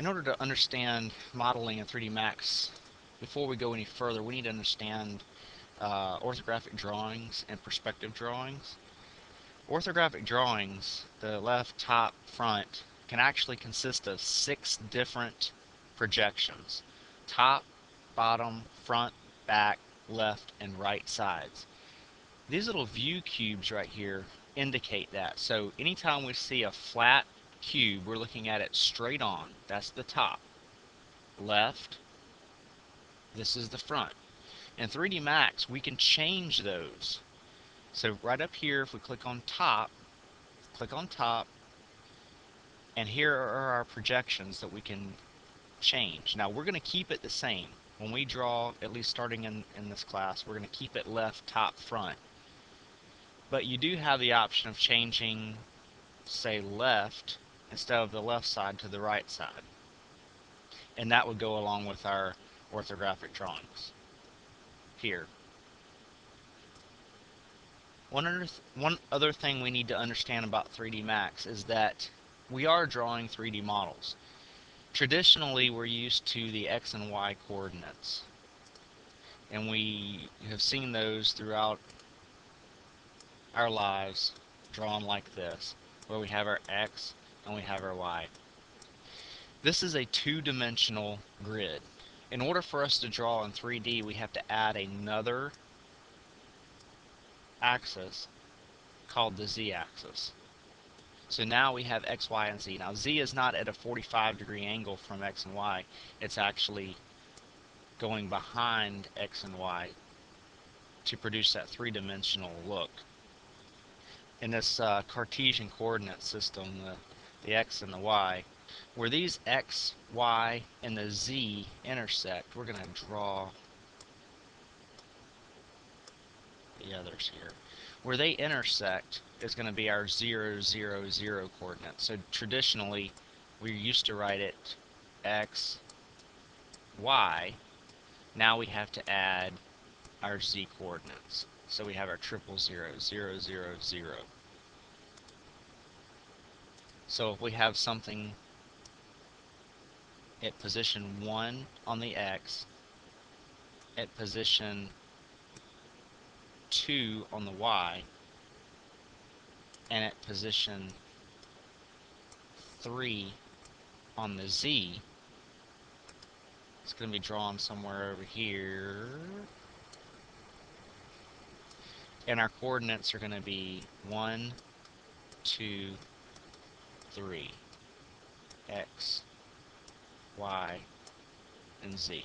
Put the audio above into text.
to understand modeling in 3D Max, before we go any further, we need to understand uh, orthographic drawings and perspective drawings. Orthographic drawings, the left, top, front, can actually consist of six different projections. Top, bottom, front, back, left, and right sides. These little view cubes right here indicate that. So anytime we see a flat cube, we're looking at it straight on. That's the top. Left, this is the front. In 3D Max, we can change those. So right up here, if we click on top, click on top, and here are our projections that we can change. Now we're going to keep it the same. When we draw, at least starting in, in this class, we're going to keep it left, top, front. But you do have the option of changing, say, left instead of the left side to the right side. And that would go along with our orthographic drawings here. One other, th one other thing we need to understand about 3D Max is that we are drawing 3D models. Traditionally, we're used to the X and Y coordinates. And we have seen those throughout our lives drawn like this, where we have our X and we have our Y. This is a two-dimensional grid. In order for us to draw in 3D, we have to add another axis called the z-axis. So now we have x, y, and z. Now z is not at a 45 degree angle from x and y. It's actually going behind x and y to produce that three-dimensional look. In this uh, Cartesian coordinate system, the, the x and the y, where these x, y, and the z intersect, we're going to draw the others here. Where they intersect is going to be our 0, 0, 0 coordinate. So traditionally, we used to write it x, y. Now we have to add our z coordinates. So we have our triple zero, zero, zero, zero. So if we have something at position 1 on the x, at position 2 on the Y and at position 3 on the Z it's going to be drawn somewhere over here. And our coordinates are going to be 1 2 3 x y and z